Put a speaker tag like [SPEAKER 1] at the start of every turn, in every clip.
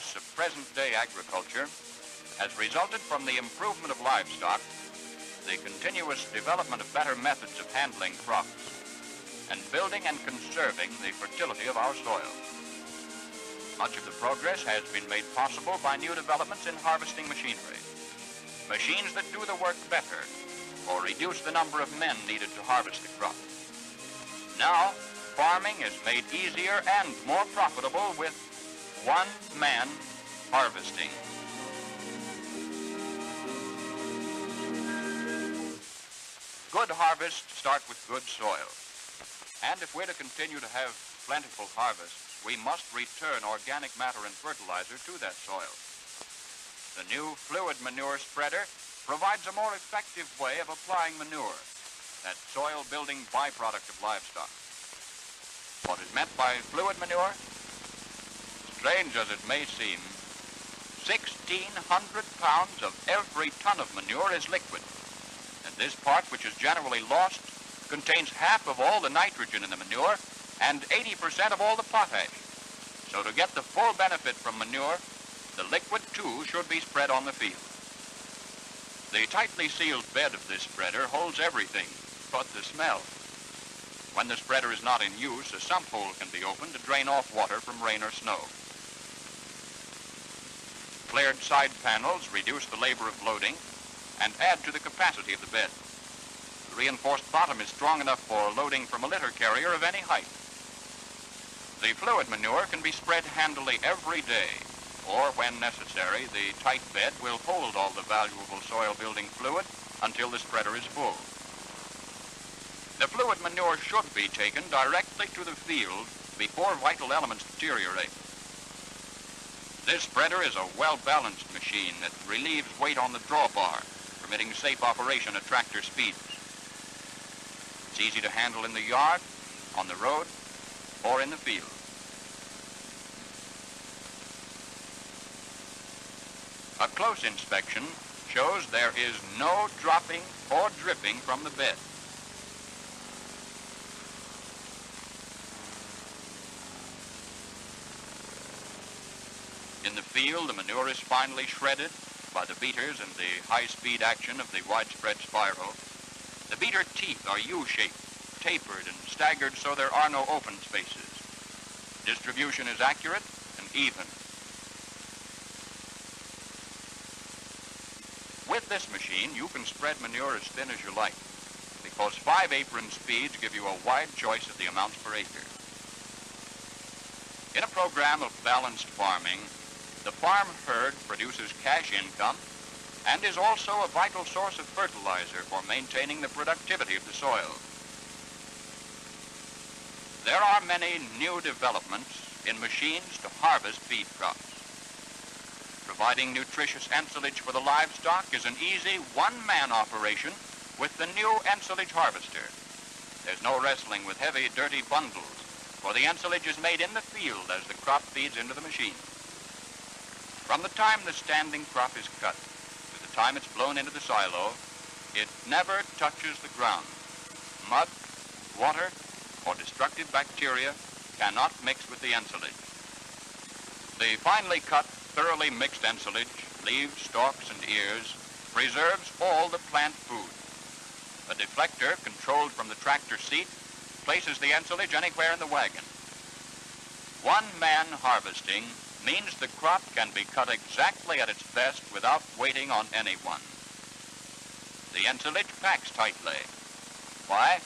[SPEAKER 1] Success of present-day agriculture has resulted from the improvement of livestock, the continuous development of better methods of handling crops, and building and conserving the fertility of our soil. Much of the progress has been made possible by new developments in harvesting machinery. Machines that do the work better or reduce the number of men needed to harvest the crop. Now, farming is made easier and more profitable with one man harvesting. Good harvests start with good soil. And if we're to continue to have plentiful harvests, we must return organic matter and fertilizer to that soil. The new fluid manure spreader provides a more effective way of applying manure, that soil-building byproduct of livestock. What is meant by fluid manure? Strange as it may seem, 1,600 pounds of every ton of manure is liquid. And this part, which is generally lost, contains half of all the nitrogen in the manure and 80% of all the potash. So to get the full benefit from manure, the liquid too should be spread on the field. The tightly sealed bed of this spreader holds everything but the smell. When the spreader is not in use, a sump hole can be opened to drain off water from rain or snow. Flared side panels reduce the labor of loading and add to the capacity of the bed. The reinforced bottom is strong enough for loading from a litter carrier of any height. The fluid manure can be spread handily every day, or when necessary, the tight bed will hold all the valuable soil-building fluid until the spreader is full. The fluid manure should be taken directly to the field before vital elements deteriorate. This spreader is a well-balanced machine that relieves weight on the drawbar, permitting safe operation at tractor speeds. It's easy to handle in the yard, on the road, or in the field. A close inspection shows there is no dropping or dripping from the bed. In the field, the manure is finely shredded by the beaters and the high-speed action of the widespread spiral. The beater teeth are U-shaped tapered and staggered so there are no open spaces. Distribution is accurate and even. With this machine, you can spread manure as thin as you like because five apron speeds give you a wide choice of the amounts per acre. In a program of balanced farming, the farm herd produces cash income and is also a vital source of fertilizer for maintaining the productivity of the soil. There are many new developments in machines to harvest feed crops. Providing nutritious ensilage for the livestock is an easy one-man operation with the new ensilage harvester. There's no wrestling with heavy, dirty bundles, for the ensilage is made in the field as the crop feeds into the machine. From the time the standing crop is cut to the time it's blown into the silo, it never touches the ground. Mud, water, or destructive bacteria cannot mix with the ensilage. The finely cut, thoroughly mixed ensilage, leaves, stalks, and ears, preserves all the plant food. A deflector, controlled from the tractor seat, places the ensilage anywhere in the wagon. One man harvesting means the crop can be cut exactly at its best without waiting on anyone. The ensilage packs tightly. Why?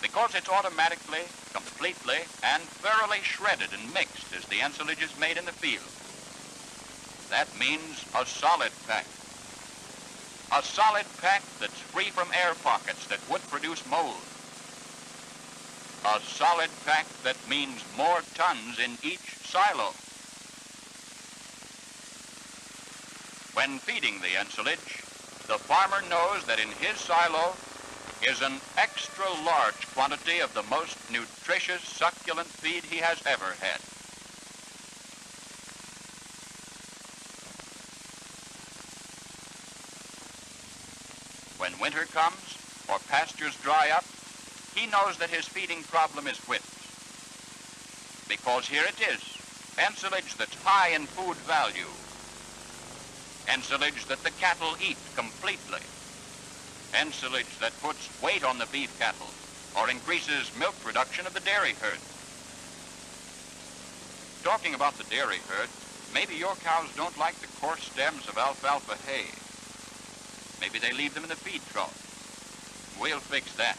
[SPEAKER 1] because it's automatically, completely, and thoroughly shredded and mixed as the ensilage is made in the field. That means a solid pack. A solid pack that's free from air pockets that would produce mold. A solid pack that means more tons in each silo. When feeding the ensilage, the farmer knows that in his silo is an extra large quantity of the most nutritious succulent feed he has ever had. When winter comes or pastures dry up, he knows that his feeding problem is whipped. Because here it is, Ensilage that's high in food value. Ensilage that the cattle eat completely. Ensilage that puts weight on the beef cattle or increases milk production of the dairy herd. Talking about the dairy herd, maybe your cows don't like the coarse stems of alfalfa hay. Maybe they leave them in the feed trough. We'll fix that.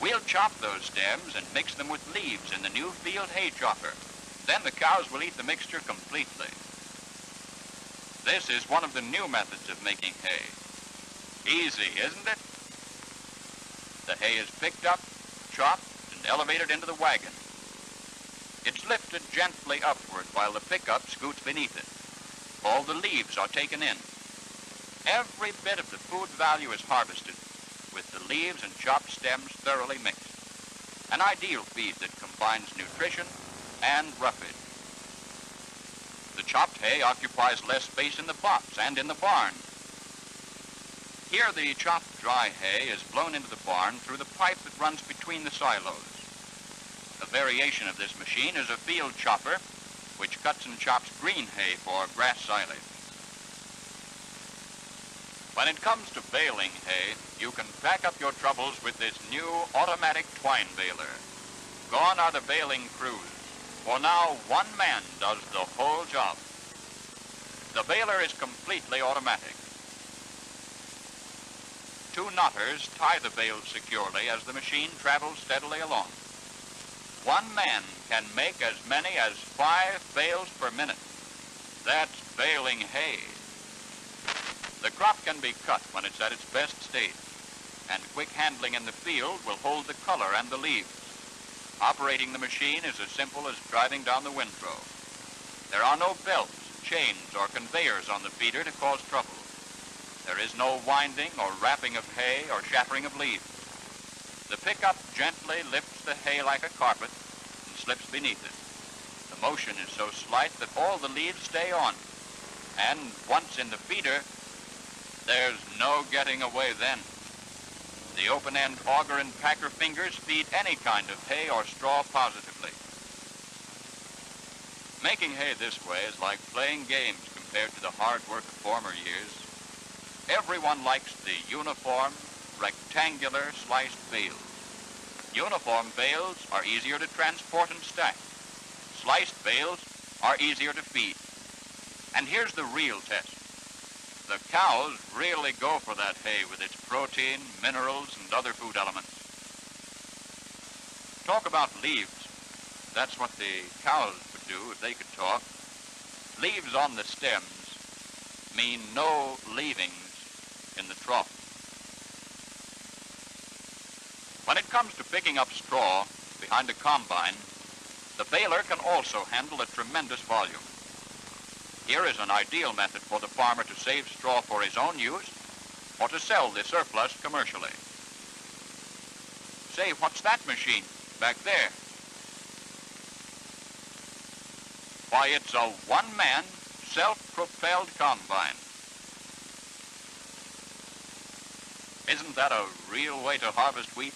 [SPEAKER 1] We'll chop those stems and mix them with leaves in the new field hay chopper. Then the cows will eat the mixture completely. This is one of the new methods of making hay. Easy, isn't it? The hay is picked up, chopped, and elevated into the wagon. It's lifted gently upward while the pickup scoots beneath it. All the leaves are taken in. Every bit of the food value is harvested with the leaves and chopped stems thoroughly mixed. An ideal feed that combines nutrition and roughage. The chopped hay occupies less space in the box and in the barn. Here the chopped dry hay is blown into the barn through the pipe that runs between the silos. A variation of this machine is a field chopper, which cuts and chops green hay for grass silage. When it comes to baling hay, you can pack up your troubles with this new automatic twine baler. Gone are the baling crews, for now one man does the whole job. The baler is completely automatic. Two knotters tie the bales securely as the machine travels steadily along. One man can make as many as five bales per minute. That's baling hay. The crop can be cut when it's at its best stage, and quick handling in the field will hold the color and the leaves. Operating the machine is as simple as driving down the windrow. There are no belts, chains, or conveyors on the feeder to cause trouble. There is no winding or wrapping of hay or shattering of leaves. The pickup gently lifts the hay like a carpet and slips beneath it. The motion is so slight that all the leaves stay on. And once in the feeder, there's no getting away then. The open-end auger and packer fingers feed any kind of hay or straw positively. Making hay this way is like playing games compared to the hard work of former years. Everyone likes the uniform, rectangular sliced bales. Uniform bales are easier to transport and stack. Sliced bales are easier to feed. And here's the real test. The cows really go for that hay with its protein, minerals, and other food elements. Talk about leaves. That's what the cows do if they could talk. Leaves on the stems mean no leavings in the trough. When it comes to picking up straw behind a combine, the baler can also handle a tremendous volume. Here is an ideal method for the farmer to save straw for his own use or to sell the surplus commercially. Say, what's that machine back there? Why, it's a one-man, self-propelled combine. Isn't that a real way to harvest wheat?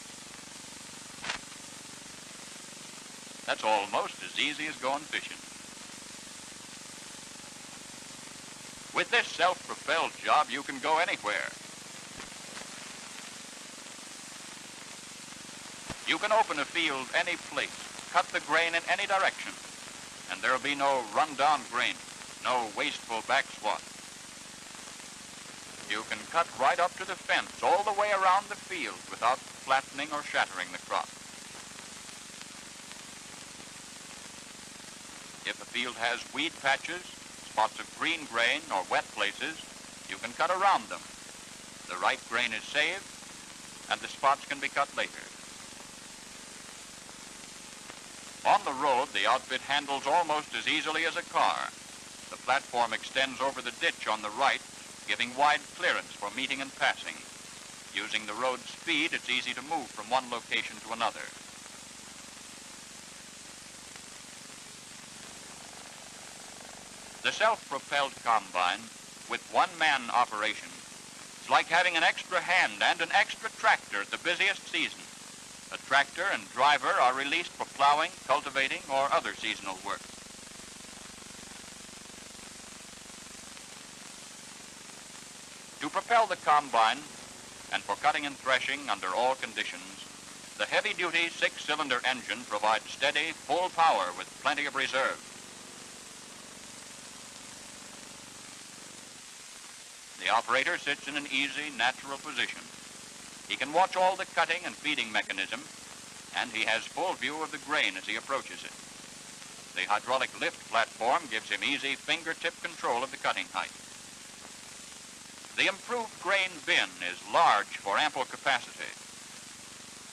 [SPEAKER 1] That's almost as easy as going fishing. With this self-propelled job, you can go anywhere. You can open a field any place, cut the grain in any direction, and there'll be no run-down grain, no wasteful back swath. You can cut right up to the fence, all the way around the field, without flattening or shattering the crop. If a field has weed patches, spots of green grain or wet places, you can cut around them. The ripe grain is saved, and the spots can be cut later. On the road, the outfit handles almost as easily as a car. The platform extends over the ditch on the right, giving wide clearance for meeting and passing. Using the road's speed, it's easy to move from one location to another. The self-propelled combine, with one-man operation, is like having an extra hand and an extra tractor at the busiest season. The tractor and driver are released for plowing, cultivating, or other seasonal work. To propel the combine, and for cutting and threshing under all conditions, the heavy-duty six-cylinder engine provides steady, full power with plenty of reserve. The operator sits in an easy, natural position, he can watch all the cutting and feeding mechanism, and he has full view of the grain as he approaches it. The hydraulic lift platform gives him easy fingertip control of the cutting height. The improved grain bin is large for ample capacity,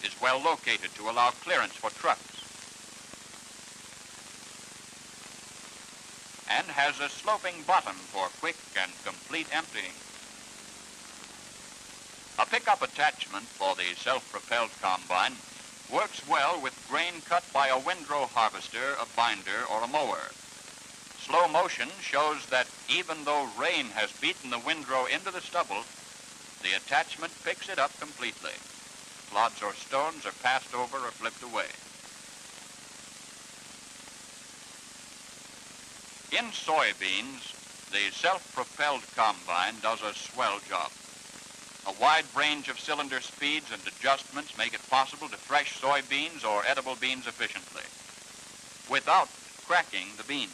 [SPEAKER 1] is well located to allow clearance for trucks, and has a sloping bottom for quick and complete emptying. A pickup attachment for the self-propelled combine works well with grain cut by a windrow harvester, a binder, or a mower. Slow motion shows that even though rain has beaten the windrow into the stubble, the attachment picks it up completely. Clods or stones are passed over or flipped away. In soybeans, the self-propelled combine does a swell job. A wide range of cylinder speeds and adjustments make it possible to thresh soybeans or edible beans efficiently without cracking the beans.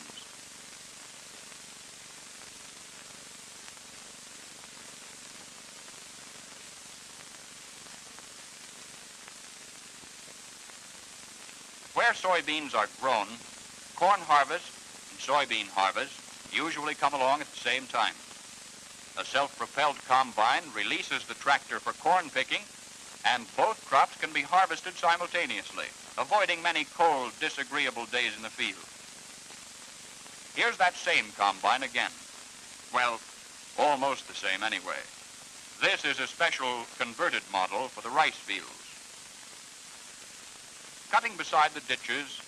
[SPEAKER 1] Where soybeans are grown, corn harvest and soybean harvest usually come along at the same time. A self-propelled combine releases the tractor for corn picking, and both crops can be harvested simultaneously, avoiding many cold, disagreeable days in the field. Here's that same combine again. Well, almost the same anyway. This is a special converted model for the rice fields cutting beside the ditches,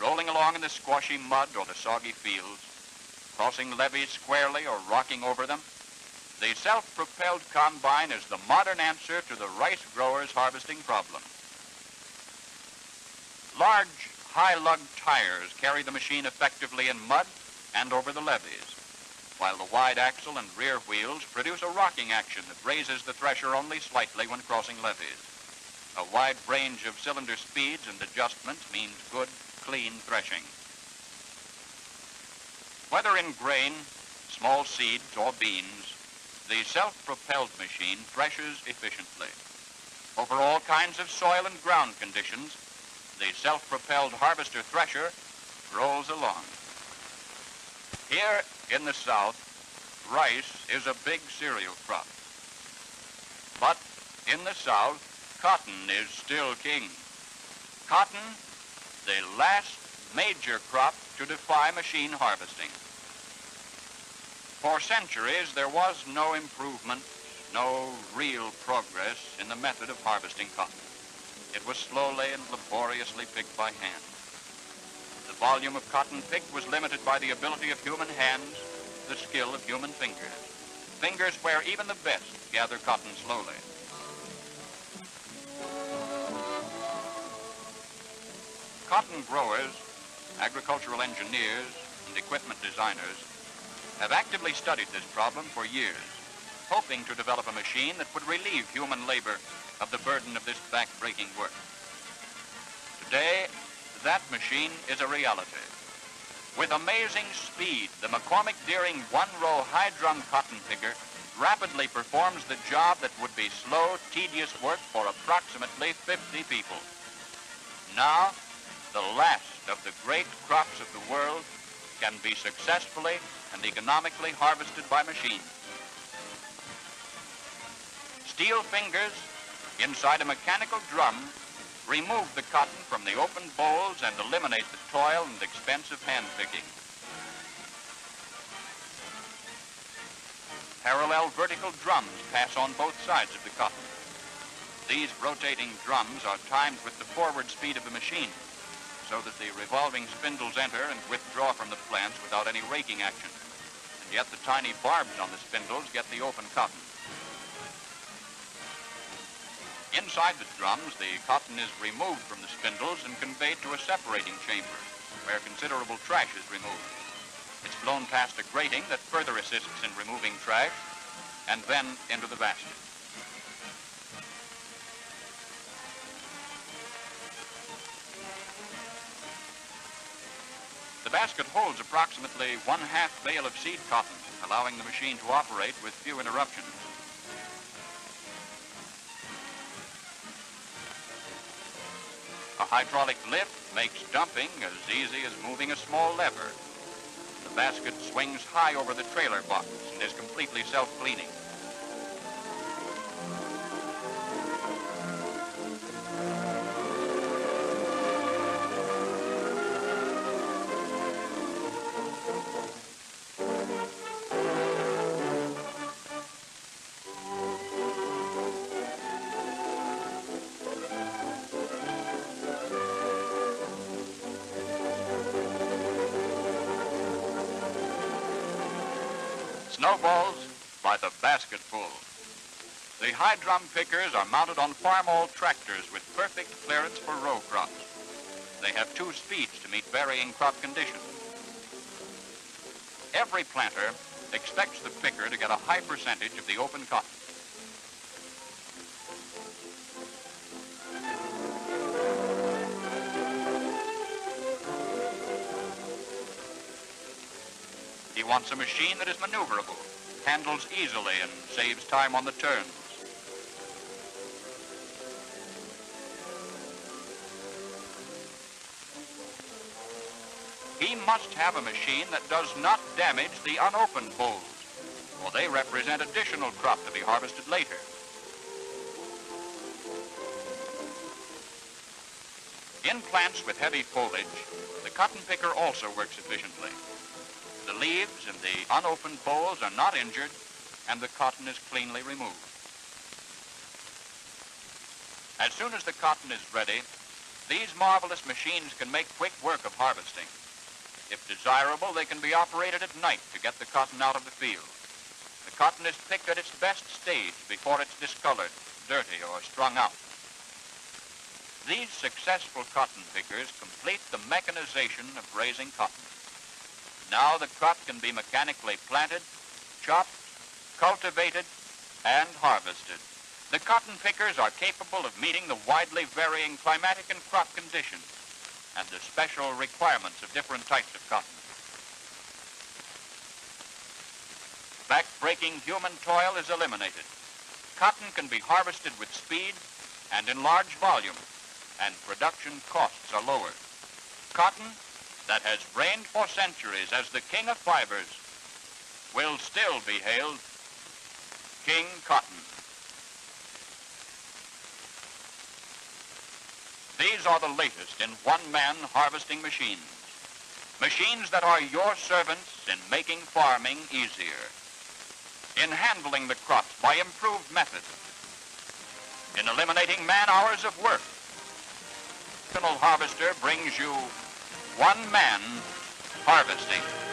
[SPEAKER 1] rolling along in the squashy mud or the soggy fields, crossing levees squarely or rocking over them, the self-propelled combine is the modern answer to the rice grower's harvesting problem. Large, high-lug tires carry the machine effectively in mud and over the levees, while the wide axle and rear wheels produce a rocking action that raises the thresher only slightly when crossing levees. A wide range of cylinder speeds and adjustments means good, clean threshing. Whether in grain, small seeds, or beans, the self-propelled machine threshes efficiently. Over all kinds of soil and ground conditions, the self-propelled harvester thresher rolls along. Here in the South, rice is a big cereal crop. But in the South, cotton is still king. Cotton, the last major crop to defy machine harvesting. For centuries, there was no improvement, no real progress in the method of harvesting cotton. It was slowly and laboriously picked by hand. The volume of cotton picked was limited by the ability of human hands, the skill of human fingers. Fingers where even the best gather cotton slowly. Cotton growers, agricultural engineers, and equipment designers have actively studied this problem for years, hoping to develop a machine that would relieve human labor of the burden of this back-breaking work. Today, that machine is a reality. With amazing speed, the McCormick Deering one-row high-drum cotton picker rapidly performs the job that would be slow, tedious work for approximately 50 people. Now, the last of the great crops of the world can be successfully and economically harvested by machine. Steel fingers inside a mechanical drum remove the cotton from the open bolls and eliminate the toil and expense of hand picking. Parallel vertical drums pass on both sides of the cotton. These rotating drums are timed with the forward speed of the machine so that the revolving spindles enter and withdraw from the plants without any raking action. And yet the tiny barbs on the spindles get the open cotton. Inside the drums, the cotton is removed from the spindles and conveyed to a separating chamber, where considerable trash is removed. It's blown past a grating that further assists in removing trash, and then into the basket. The basket holds approximately one half bale of seed cotton, allowing the machine to operate with few interruptions. A hydraulic lift makes dumping as easy as moving a small lever. The basket swings high over the trailer box and is completely self-cleaning. Snowballs by the basketful. The high drum pickers are mounted on Farmall tractors with perfect clearance for row crops. They have two speeds to meet varying crop conditions. Every planter expects the picker to get a high percentage of the open cotton. Wants a machine that is maneuverable, handles easily, and saves time on the turns. He must have a machine that does not damage the unopened bolls, for they represent additional crop to be harvested later. In plants with heavy foliage, the cotton picker also works efficiently. The leaves and the unopened bolls are not injured, and the cotton is cleanly removed. As soon as the cotton is ready, these marvelous machines can make quick work of harvesting. If desirable, they can be operated at night to get the cotton out of the field. The cotton is picked at its best stage before it's discolored, dirty, or strung out. These successful cotton pickers complete the mechanization of raising cotton. Now the crop can be mechanically planted, chopped, cultivated, and harvested. The cotton pickers are capable of meeting the widely varying climatic and crop conditions and the special requirements of different types of cotton. Back-breaking human toil is eliminated. Cotton can be harvested with speed and in large volume, and production costs are lowered. Cotton that has reigned for centuries as the king of fibers will still be hailed King Cotton. These are the latest in one-man harvesting machines. Machines that are your servants in making farming easier. In handling the crops by improved methods. In eliminating man-hours of work. Harvester brings you one man harvesting.